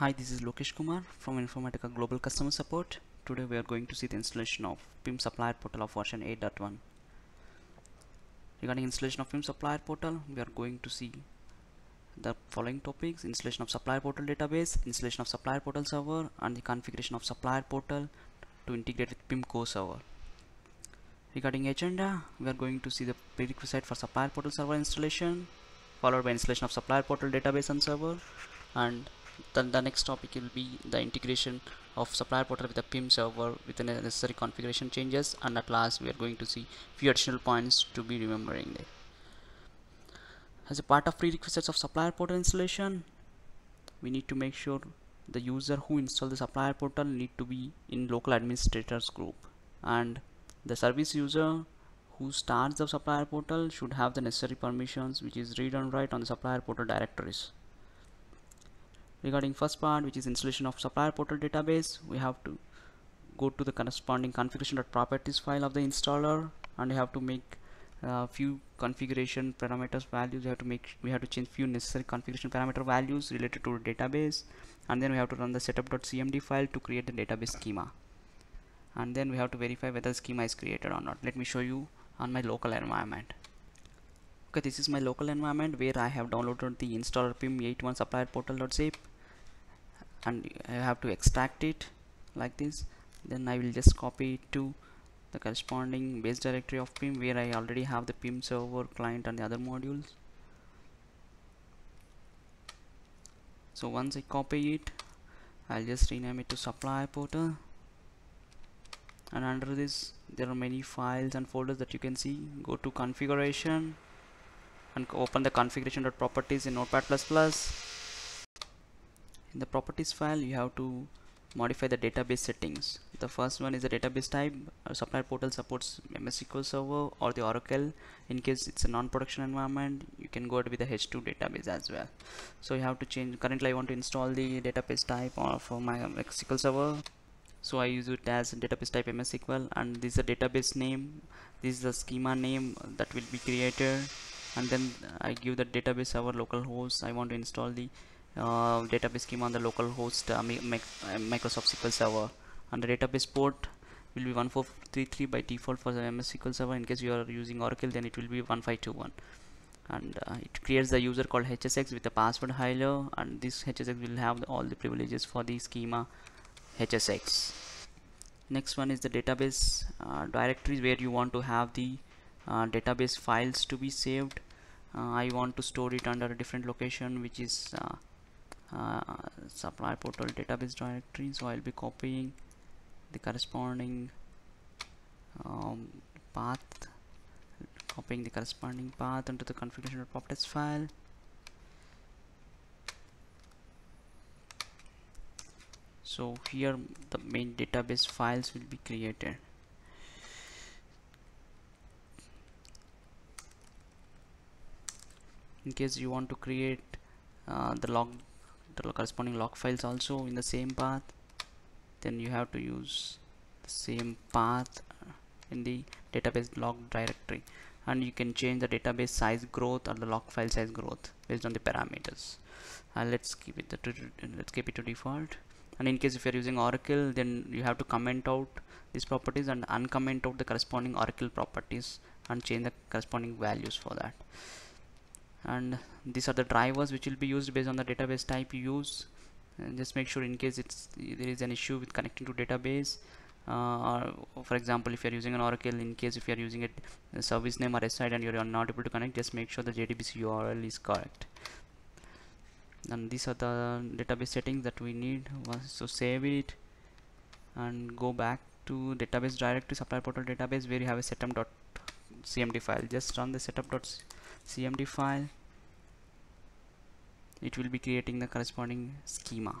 Hi, this is Lokesh Kumar from Informatica Global Customer Support. Today we are going to see the installation of PIM Supplier Portal of version 8.1. Regarding installation of PIM Supplier Portal, we are going to see the following topics installation of supplier portal database installation of supplier portal server and the configuration of supplier portal to integrate with PIM core server regarding agenda we are going to see the prerequisite for supplier portal server installation followed by installation of supplier portal database and server and then the next topic will be the integration of supplier portal with the PIM server with the necessary configuration changes and at last we are going to see few additional points to be remembering there. As a part of prerequisites of supplier portal installation we need to make sure the user who install the supplier portal need to be in local administrators group. And the service user who starts the supplier portal should have the necessary permissions which is read and write on the supplier portal directories regarding first part which is installation of supplier portal database we have to go to the corresponding configuration.properties file of the installer and you have to make uh, few configuration parameters values. We have to make we have to change few necessary configuration parameter values related to the database and then we have to run the setup.cmd file to create the database schema. And then we have to verify whether the schema is created or not. Let me show you on my local environment. Okay this is my local environment where I have downloaded the installer pim81 supplier portal.zip and I have to extract it like this. Then I will just copy it to the corresponding base directory of PIM where I already have the PIM server client and the other modules. So once I copy it I'll just rename it to supply portal. And under this there are many files and folders that you can see. Go to configuration and open the configuration.properties in notepad++ in the properties file you have to modify the database settings. The first one is the database type uh, supplier portal supports MS SQL Server or the Oracle. In case it's a non-production environment you can go with the H2 database as well. So you have to change currently I want to install the database type for my SQL Server. So I use it as database type MS SQL and this is the database name this is the schema name that will be created. And then I give the database server localhost I want to install the uh, database schema on the local host uh, uh Microsoft SQL Server. And the database port will be 1433 by default for the MS SQL Server. In case you are using Oracle then it will be 1521 and uh, it creates the user called HSX with the password hilo and this HSX will have the, all the privileges for the schema HSX next one is the database uh, directories where you want to have the uh, database files to be saved. I want to store it under a different location which is uh, supply portal database directory so I'll be copying the corresponding um, path copying the corresponding path into the configuration properties file. So here the main database files will be created. In case you want to create uh, the log the corresponding log files also in the same path. Then you have to use the same path in the database log directory. And you can change the database size growth or the log file size growth based on the parameters. Uh, let's keep it to, let's keep it to default. And in case if you're using Oracle then you have to comment out these properties and uncomment out the corresponding Oracle properties and change the corresponding values for that and these are the drivers which will be used based on the database type you use. And just make sure in case it's there is an issue with connecting to database uh, or for example if you're using an Oracle in case if you're using it service name or SID and you're not able to connect just make sure the JDBC URL is correct. And these are the database settings that we need. So save it and go back to database directory supply portal database where you have a setup.cmd file. Just run the setup.cmd cmd file it will be creating the corresponding schema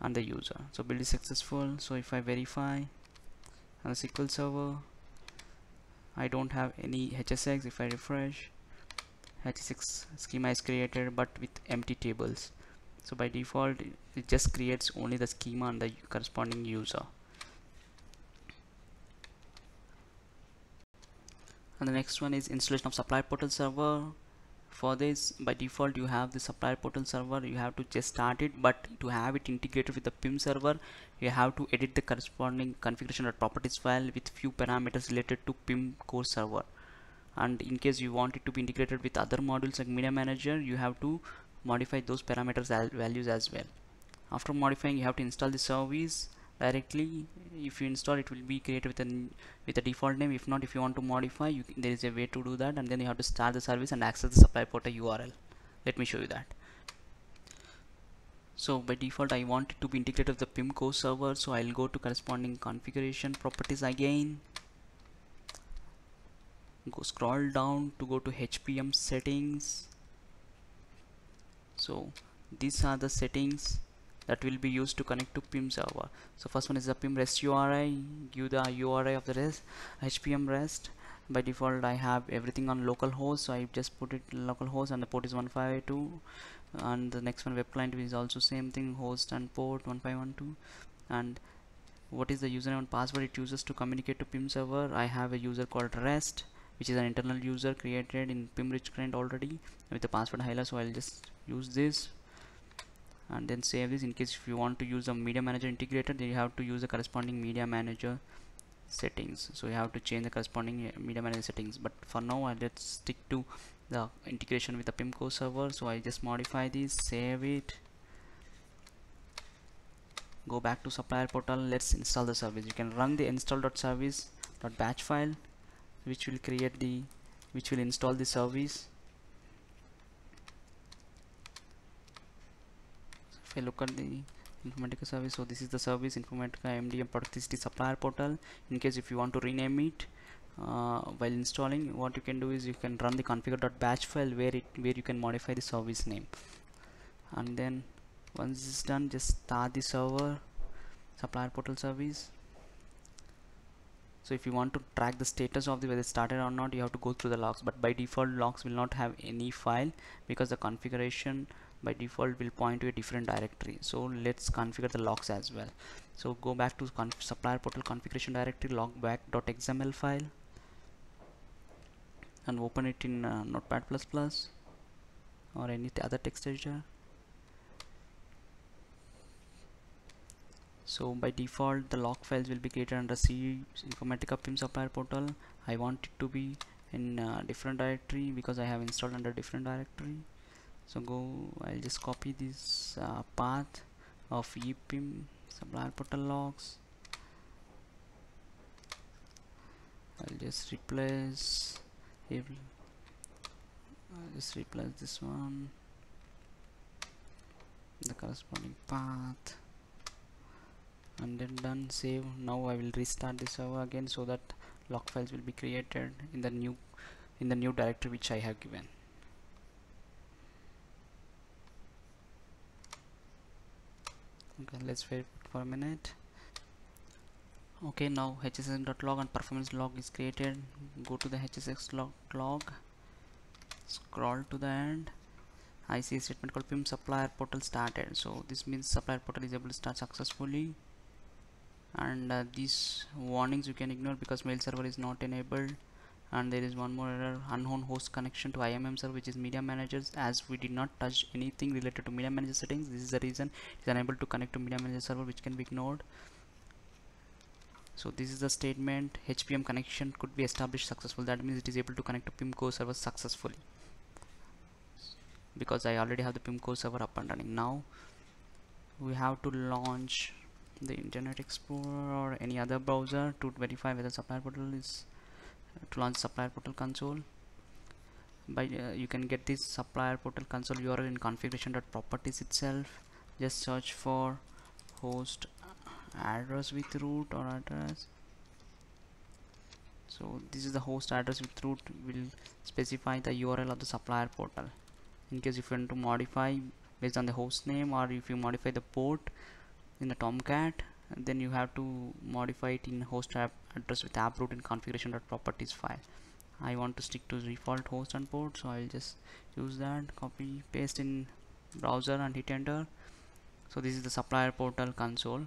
and the user. So build is successful. So if I verify on the SQL server I don't have any HSX if I refresh HSX schema is created but with empty tables. So by default it just creates only the schema and the corresponding user. And the next one is installation of supply portal server for this by default you have the supplier portal server you have to just start it but to have it integrated with the PIM server you have to edit the corresponding configuration or properties file with few parameters related to PIM core server. And in case you want it to be integrated with other modules like media manager you have to modify those parameters values as well. After modifying you have to install the service directly if you install it will be created with a with a default name. If not if you want to modify you, there is a way to do that and then you have to start the service and access the supply portal URL let me show you that. So by default I want it to be integrated with the PIM core server so I'll go to corresponding configuration properties again. Go scroll down to go to HPM settings. So these are the settings that will be used to connect to PIM server. So first one is the PIM REST URI. Give the URI of the REST HPM REST. By default, I have everything on localhost, so I just put it localhost, and the port is 1582. And the next one web client is also same thing, host and port 1512. And what is the username and password it uses to communicate to PIM server? I have a user called REST which is an internal user created in PIM-rich client already with the password highlight so I'll just use this and then save this in case if you want to use a media manager integrator then you have to use the corresponding media manager settings. So you have to change the corresponding uh, media manager settings. But for now I let's stick to the integration with the PIM core server. So I just modify this save it. Go back to supplier portal. Let's install the service. You can run the install.service.batch file which will create the which will install the service I look at the Informatica service so this is the service Informatica MDM Product 360 supplier portal in case if you want to rename it uh, while installing what you can do is you can run the configure.batch file where it where you can modify the service name. And then once it's done just start the server supplier portal service. So if you want to track the status of the whether it started or not you have to go through the logs but by default logs will not have any file because the configuration by default will point to a different directory. So let's configure the logs as well. So go back to supplier portal configuration directory logback.xml file and open it in uh, notepad++ or any other text editor. So by default the log files will be created under C Informatica PIM supplier portal. I want it to be in a different directory because I have installed under different directory so go I'll just copy this uh, path of EPIM supplier portal logs I'll just replace I'll just replace this one. The corresponding path. And then done save. Now I will restart the server again so that log files will be created in the new in the new directory which I have given okay let's wait for a minute. Okay now hsx.log and performance log is created. Go to the hsx log, log. Scroll to the end. I see a statement called PIM supplier portal started. So this means supplier portal is able to start successfully. And uh, these warnings you can ignore because mail server is not enabled and there is one more error unknown host connection to IMM server which is media managers as we did not touch anything related to media manager settings. This is the reason it is unable to connect to media manager server which can be ignored. So this is the statement HPM connection could be established successful. That means it is able to connect to PIM core server successfully. Because I already have the PIM core server up and running. Now we have to launch the Internet Explorer or any other browser to verify whether supplier portal is to launch supplier portal console. By uh, you can get this supplier portal console URL in configuration.properties itself. Just search for host address with root or address. So this is the host address with root will specify the URL of the supplier portal. In case if you want to modify based on the host name or if you modify the port in the tomcat then you have to modify it in host app address with app-root in configuration.properties file. I want to stick to default host and port so I'll just use that copy paste in browser and hit enter. So this is the supplier portal console.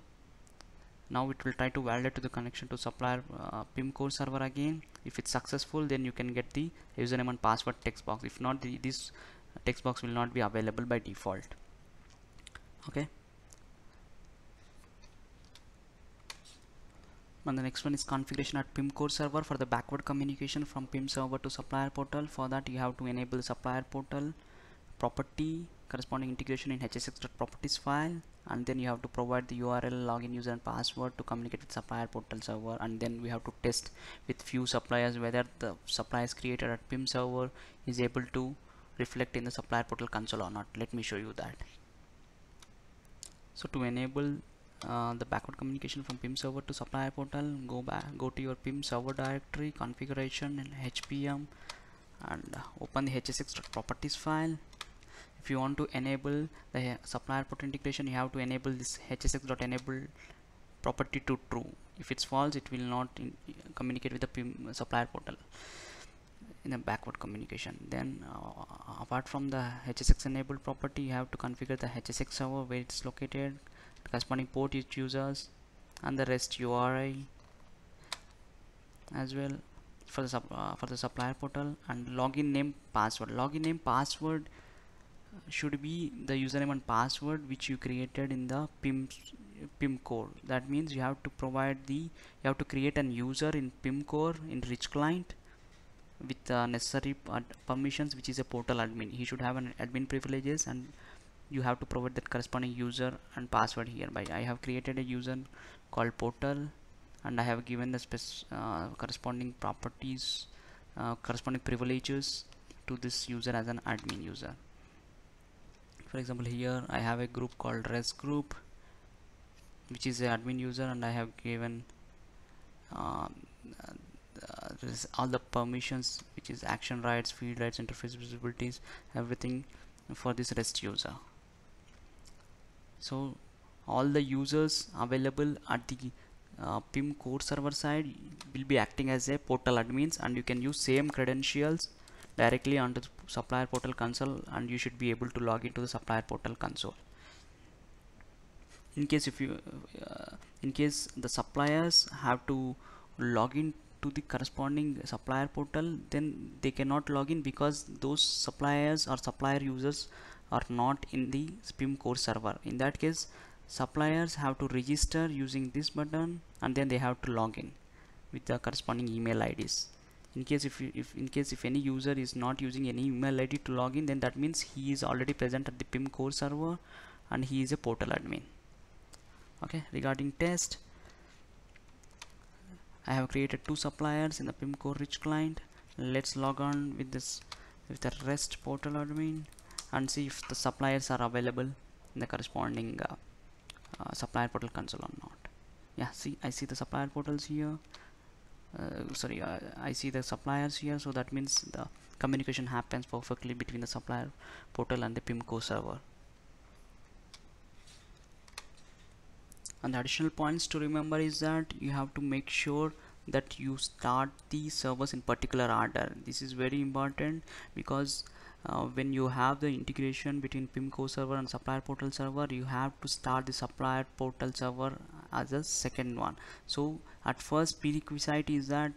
Now it will try to validate to the connection to supplier uh, pim core server again. If it's successful then you can get the username and password text box. If not the, this text box will not be available by default. Okay and the next one is configuration at pim core server for the backward communication from pim server to supplier portal. For that you have to enable supplier portal property corresponding integration in hsx.properties file. And then you have to provide the url login user and password to communicate with supplier portal server. And then we have to test with few suppliers whether the suppliers created at pim server is able to reflect in the supplier portal console or not. Let me show you that. So to enable uh, the backward communication from PIM server to supplier portal. Go back go to your PIM server directory configuration and HPM and open the hsx.properties file. If you want to enable the supplier portal integration you have to enable this hsx.enable property to true. If it's false it will not in, communicate with the PIM supplier portal in a backward communication. Then uh, apart from the hsx enabled property you have to configure the hsx server where it's located corresponding port it uses and the rest URI as well for the uh, for the supplier portal and login name password. Login name password should be the username and password which you created in the pim pim core. That means you have to provide the you have to create an user in pim core in rich client with uh, necessary permissions which is a portal admin. He should have an admin privileges and you have to provide that corresponding user and password here. By I have created a user called portal and I have given the uh, corresponding properties uh, corresponding privileges to this user as an admin user. For example here I have a group called res group which is an admin user and I have given uh, all the permissions which is action rights field rights interface visibilities everything for this rest user so all the users available at the uh, PIM core server side will be acting as a portal admins and you can use same credentials directly onto the supplier portal console and you should be able to log into the supplier portal console. In case if you uh, in case the suppliers have to log in to the corresponding supplier portal then they cannot log in because those suppliers or supplier users are not in the PIM core server. In that case suppliers have to register using this button and then they have to log in with the corresponding email IDs in case if, if in case if any user is not using any email ID to log in then that means he is already present at the PIM core server and he is a portal admin. Okay regarding test I have created two suppliers in the PIM core rich client. Let's log on with this with the rest portal admin and see if the suppliers are available in the corresponding uh, uh, supplier portal console or not. Yeah see I see the supplier portals here. Uh, sorry uh, I see the suppliers here. So that means the communication happens perfectly between the supplier portal and the PIM core server. And the additional points to remember is that you have to make sure that you start the servers in particular order. This is very important because uh, when you have the integration between PIM core server and supplier portal server you have to start the supplier portal server as a second one. So at first prerequisite is that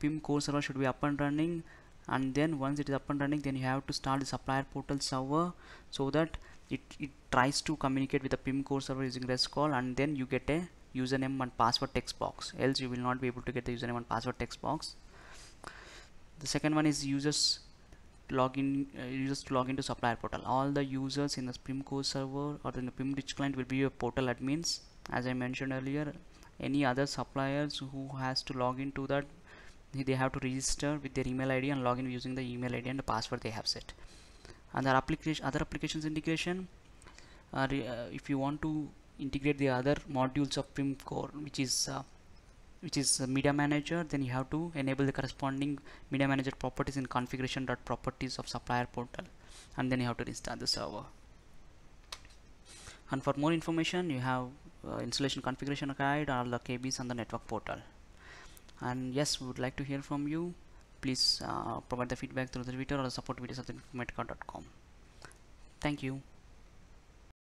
PIM core server should be up and running and then once it is up and running then you have to start the supplier portal server so that it, it tries to communicate with the PIM core server using REST call and then you get a username and password text box. Else you will not be able to get the username and password text box. The second one is users login uh, users to log into supplier portal. All the users in the PIM core server or in the PIM rich client will be your portal admins. As I mentioned earlier any other suppliers who has to log into that they have to register with their email ID and log in using the email ID and the password they have set. Other application other applications integration uh, uh, if you want to integrate the other modules of PIM core which is uh, which is media manager then you have to enable the corresponding media manager properties in configuration dot properties of supplier portal and then you have to restart the server. And for more information you have uh, installation configuration guide all the KBs on the network portal. And yes we would like to hear from you. Please uh, provide the feedback through the Twitter or support videos at informatica.com thank you